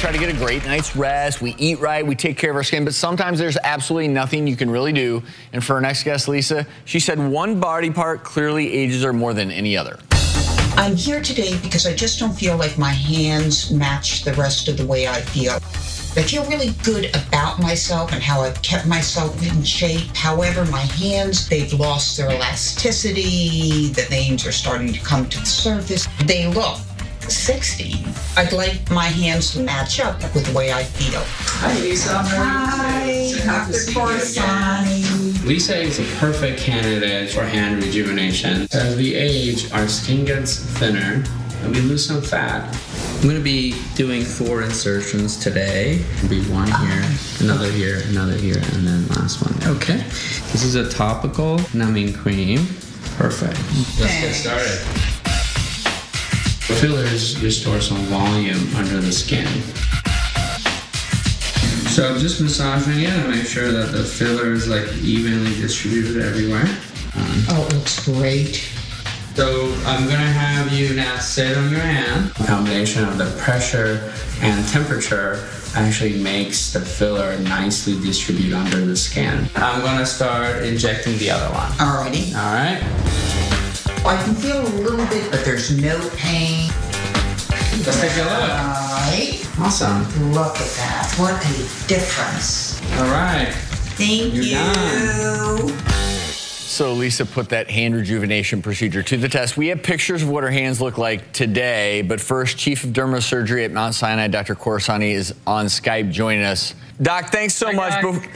try to get a great night's rest. We eat right. We take care of our skin. But sometimes there's absolutely nothing you can really do. And for our next guest, Lisa, she said one body part clearly ages her more than any other. I'm here today because I just don't feel like my hands match the rest of the way I feel. I feel really good about myself and how I've kept myself in shape. However, my hands, they've lost their elasticity. The veins are starting to come to the surface. They look 60. I'd like my hands to match up with the way I feel. Hi, Lisa. Hi, Dr. Khorasani. Lisa is a perfect candidate for hand rejuvenation. As we age, our skin gets thinner and we lose some fat. I'm going to be doing four insertions today. It'll be one here, another here, another here, and then last one. Okay. This is a topical numbing cream. Perfect. Let's get started. Fillers restore some volume under the skin. So I'm just massaging it and make sure that the filler is like evenly distributed everywhere. Um, oh, it looks great. So I'm gonna have you now sit on your hand. A combination of the pressure and temperature actually makes the filler nicely distribute under the skin. I'm gonna start injecting the other one. Alrighty. All right. I can feel a little bit, but there's no pain. Let's take a look. Right. Awesome. Look at that. What a difference. All right. Thank You're you. done. So Lisa put that hand rejuvenation procedure to the test. We have pictures of what her hands look like today, but first, Chief of Dermosurgery at Mount Sinai, Dr. Khorasani, is on Skype joining us. Doc, thanks so Hi, much. Doc.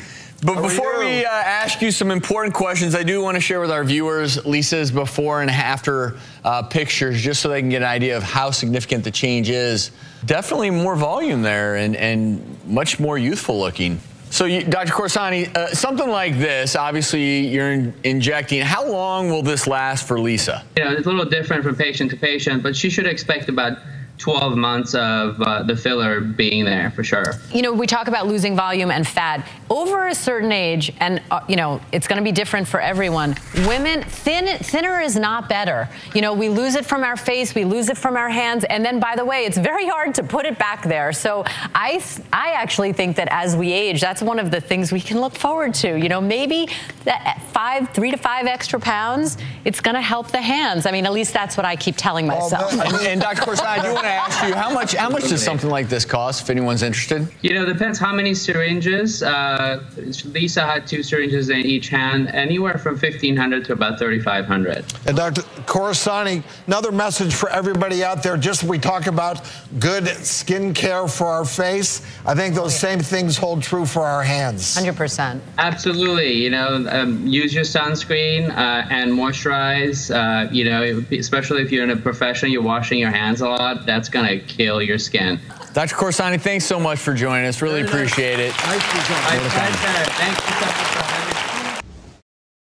Bef- But before we uh, ask you some important questions, I do want to share with our viewers Lisa's before and after uh, pictures, just so they can get an idea of how significant the change is. Definitely more volume there and, and much more youthful looking. So, you, Dr. Khorasani, uh, something like this, obviously you're in, injecting. How long will this last for Lisa? you know, it's a little different from patient to patient, but she should expect about 12 months of uh, the filler being there for sure. you know, we talk about losing volume and fat. Over a certain age, and uh, you know, it's going to be different for everyone. Women, thin, thinner is not better. You know, we lose it from our face, we lose it from our hands, and then, by the way, it's very hard to put it back there. So I, I actually think that as we age, that's one of the things we can look forward to. You know, maybe that five, three to five extra pounds, it's going to help the hands. I mean, at least that's what I keep telling myself. And, and Dr. Khorasani, I do want to ask you how much how much does something like this cost if anyone's interested? You know, it depends how many syringes. Uh, Lisa had two syringes in each hand, anywhere from 1500 to about 3500. And Dr. Khorasani, another message for everybody out there, just we talk about good skin care for our face, I think those same things hold true for our hands. 100%. Absolutely. You know, um, use your sunscreen uh, and moisturize. Uh, you know, especially if you're in a profession, you're washing your hands a lot, that's going to kill your skin. Dr. Khorasani, thanks so much for joining us. Really appreciate it. Nice to My pleasure. Thank you so much for having me.